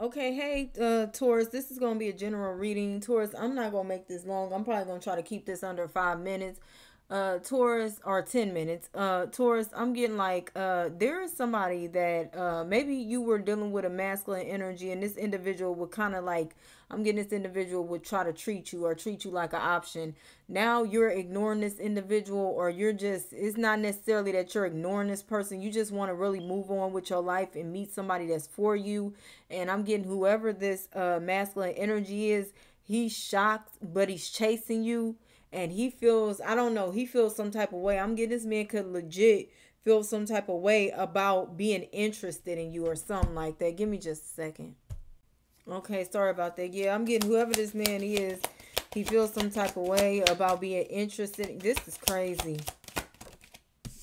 Okay, hey, uh, Taurus, this is going to be a general reading. Taurus, I'm not going to make this long. I'm probably going to try to keep this under five minutes. Uh, Taurus, or 10 minutes. Uh, Taurus, I'm getting like, uh, there is somebody that, uh, maybe you were dealing with a masculine energy and this individual would kind of like, I'm getting this individual would try to treat you or treat you like an option. Now you're ignoring this individual, or you're just, it's not necessarily that you're ignoring this person. You just want to really move on with your life and meet somebody that's for you. And I'm getting whoever this uh, masculine energy is, he's shocked, but he's chasing you. And he feels, I don't know, he feels some type of way. I'm getting this man could legit feel some type of way about being interested in you or something like that. Give me just a second. Okay, sorry about that. Yeah, I'm getting whoever this man is. He feels some type of way about being interested. This is crazy.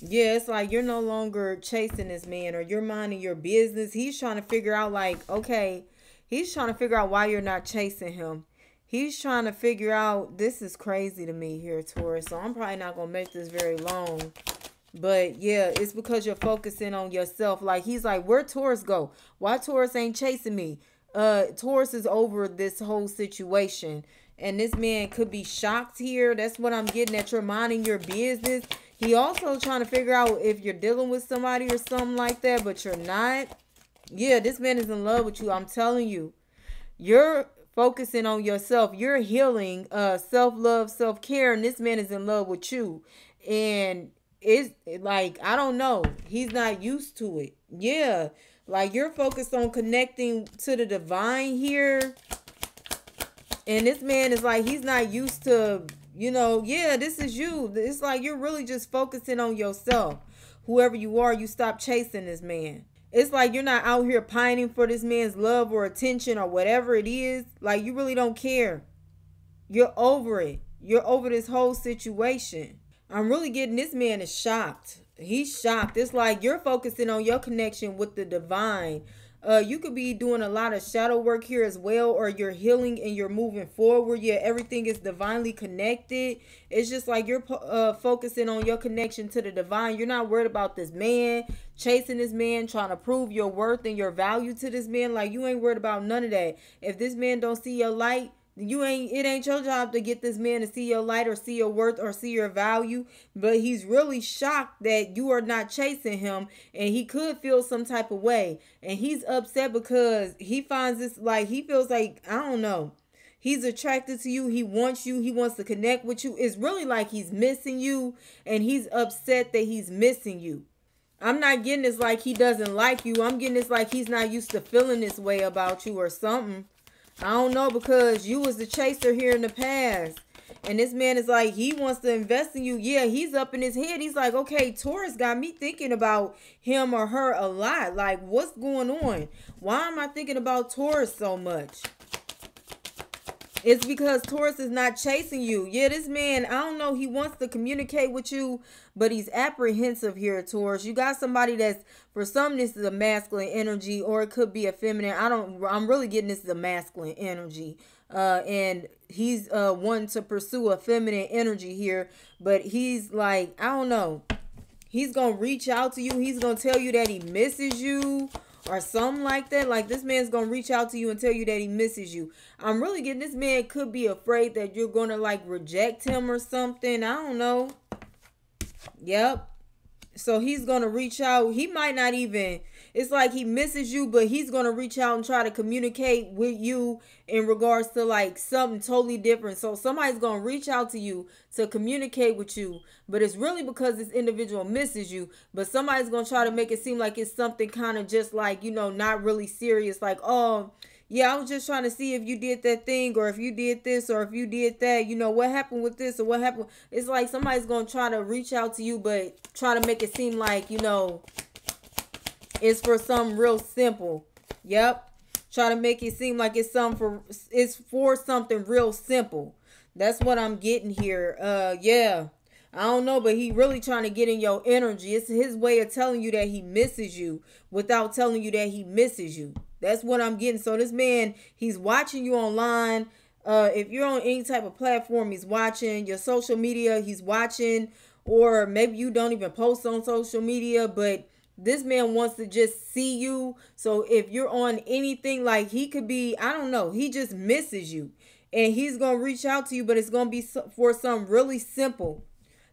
Yeah, it's like you're no longer chasing this man or you're minding your business. He's trying to figure out, like, okay, he's trying to figure out why you're not chasing him. He's trying to figure out, this is crazy to me here, Taurus. So I'm probably not to make this very long. But yeah, it's because you're focusing on yourself. Like, he's like, where Taurus go? Why Taurus ain't chasing me? uh Taurus is over this whole situation and this man could be shocked here. That's what I'm getting at. You're minding your business. He also trying to figure out if you're dealing with somebody or something like that, but you're not. Yeah, this man is in love with you. I'm telling you. You're focusing on yourself. You're healing, uh, self-love, self-care, and this man is in love with you. And it's like, I don't know. He's not used to it. Yeah. Like you're focused on connecting to the divine here. And this man is like, he's not used to, you know, yeah, this is you. It's like you're really just focusing on yourself. Whoever you are, you stop chasing this man. It's like you're not out here pining for this man's love or attention or whatever it is. Like you really don't care. You're over it. You're over this whole situation. I'm really getting this man is shocked he's shocked. It's like you're focusing on your connection with the divine. Uh, you could be doing a lot of shadow work here as well, or you're healing and you're moving forward. Yeah, everything is divinely connected. It's just like you're uh, focusing on your connection to the divine. You're not worried about this man, chasing this man, trying to prove your worth and your value to this man. Like you ain't worried about none of that. If this man don't see your light, you ain't it ain't your job to get this man to see your light or see your worth or see your value but he's really shocked that you are not chasing him and he could feel some type of way. And he's upset because he finds this like he feels like i don't know. He's attracted to you. He wants you. He wants to connect with you. It's really like he's missing you and he's upset that he's missing you. I'm not getting this like he doesn't like you. I'm getting this like he's not used to feeling this way about you or something I don't know because you was the chaser here in the past. And this man is like, he wants to invest in you. Yeah, he's up in his head. He's like, okay, Taurus got me thinking about him or her a lot. Like, what's going on? Why am I thinking about Taurus so much? It's because Taurus is not chasing you. Yeah, this man, I don't know, he wants to communicate with you, but he's apprehensive here, Taurus. You got somebody that's, for some, this is a masculine energy, or it could be a feminine. I don't, I'm really getting this is a masculine energy. Uh, and he's uh one to pursue a feminine energy here, but he's like, I don't know. He's gonna reach out to you. He's gonna tell you that he misses you or something like that. Like this man's gonna reach out to you and tell you that he misses you. I'm really getting this man could be afraid that you're gonna like reject him or something. I don't know. Yep. So he's gonna reach out. He might not even it's like he misses you, but he's gonna reach out and try to communicate with you in regards to like something totally different. So somebody's gonna reach out to you to communicate with you, but it's really because this individual misses you. But somebody's gonna try to make it seem like it's something kind of just like, you know, not really serious, like, oh, yeah, I was just trying to see if you did that thing or if you did this or if you did that. You know, what happened with this or what happened. It's like somebody's going to try to reach out to you, but try to make it seem like, you know, it's for something real simple. Yep. Try to make it seem like it's some for it's for something real simple. That's what I'm getting here. Uh yeah. I don't know, but he really trying to get in your energy. It's his way of telling you that he misses you without telling you that he misses you. That's what I'm getting. So this man, he's watching you online. Uh, if you're on any type of platform, he's watching your social media. He's watching, or maybe you don't even post on social media, but this man wants to just see you. So if you're on anything, like he could be, I don't know, he just misses you. And he's to reach out to you, but it's to be for something really simple.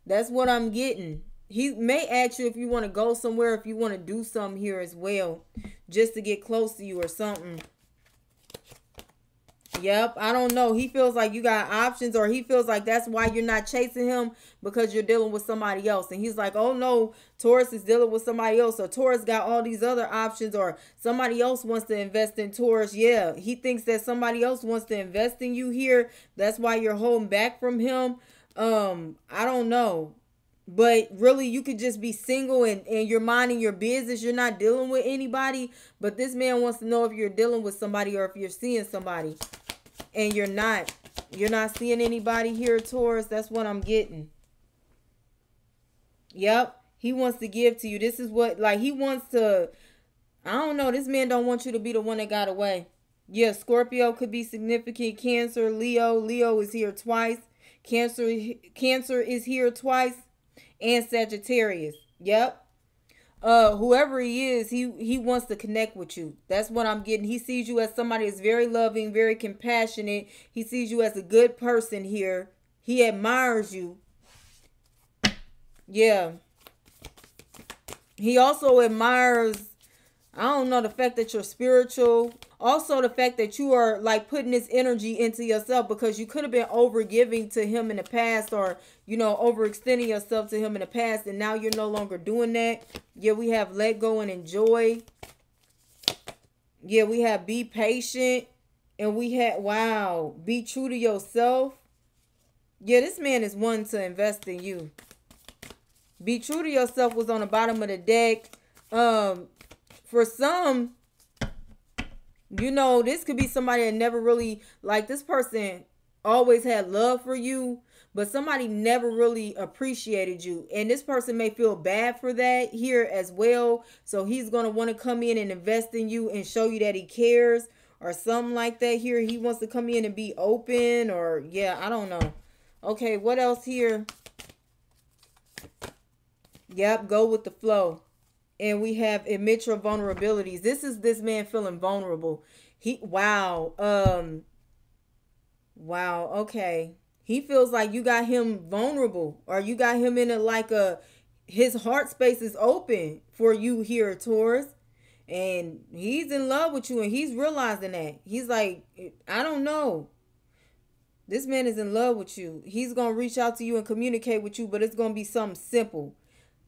That's what I'm getting. He may ask you if you want to go somewhere, if you want to do something here as well, just to get close to you or something. Yep, I don't know. He feels like you got options, or he feels like that's why you're not chasing him because you're dealing with somebody else. And he's like, oh no, Taurus is dealing with somebody else, or Taurus got all these other options, or somebody else wants to invest in Taurus. Yeah, he thinks that somebody else wants to invest in you here. That's why you're holding back from him. Um, I don't know. But really, you could just be single and, and you're minding your business. You're not dealing with anybody. But this man wants to know if you're dealing with somebody or if you're seeing somebody. And you're not. You're not seeing anybody here taurus. That's what i'm getting. Yep. He wants to give to you. This is what like he wants to i don't know. This man don't want you to be the one that got away. Yeah scorpio could be significant. Cancer leo. Leo is here twice. Cancer cancer is here twice and sagittarius. Yep. Uh whoever he is he he wants to connect with you. That's what i'm getting. He sees you as somebody that's very loving very compassionate. He sees you as a good person here. He admires you. Yeah. He also admires i don't know the fact that you're spiritual. Also the fact that you are like putting this energy into yourself because you could have been over giving to him in the past or you know overextending yourself to him in the past and now you're no longer doing that. Yeah we have let go and enjoy. Yeah we have be patient and we had wow be true to yourself. Yeah this man is one to invest in you. Be true to yourself was on the bottom of the deck. Um for some you know, this could be somebody that never really like this person always had love for you, but somebody never really appreciated you. And this person may feel bad for that here as well. So he's going to want to come in and invest in you and show you that he cares or something like that here. He wants to come in and be open or yeah, I don't know. Okay, what else here? Yep, go with the flow and we have admit your vulnerabilities. This is this man feeling vulnerable. He wow. Um wow, okay. He feels like you got him vulnerable or you got him in a like a his heart space is open for you here, Taurus. And he's in love with you and he's realizing that. He's like, I don't know. This man is in love with you. He's going to reach out to you and communicate with you, but it's going to be something simple.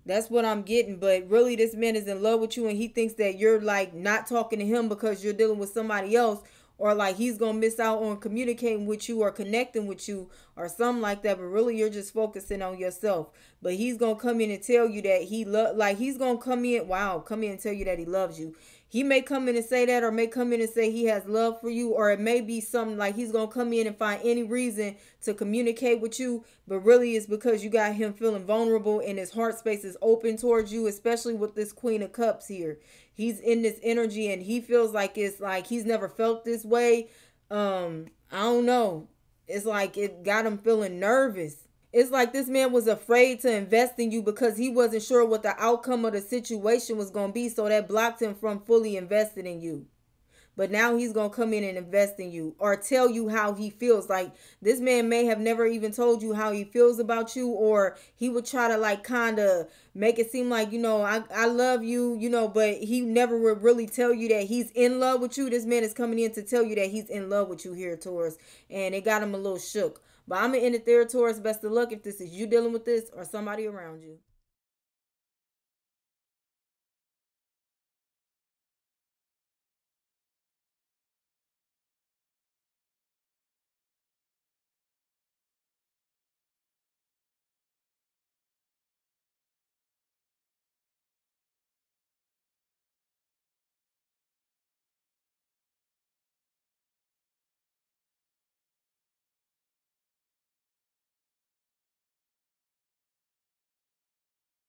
That's what I'm getting. But really, this man is in love with you and he thinks that you're like not talking to him because you're dealing with somebody else or like he's gonna miss out on communicating with you or connecting with you or something like that but really you're just focusing on yourself but he's gonna come in and tell you that he love like he's gonna come in wow come in and tell you that he loves you he may come in and say that or may come in and say he has love for you or it may be something like he's gonna come in and find any reason to communicate with you but really it's because you got him feeling vulnerable and his heart space is open towards you especially with this queen of cups here. He's in this energy and he feels like it's like he's never felt this way. Um i don't know. It's like it got him feeling nervous it's like this man was afraid to invest in you because he wasn't sure what the outcome of the situation was going to be. So that blocked him from fully investing in you. But now he's going to come in and invest in you or tell you how he feels. Like this man may have never even told you how he feels about you, or he would try to like kind of make it seem like, you know, I, I love you, you know, but he never would really tell you that he's in love with you. This man is coming in to tell you that he's in love with you here, Taurus. And it got him a little shook. But I'm to end it there, Taurus. Best of luck if this is you dealing with this or somebody around you.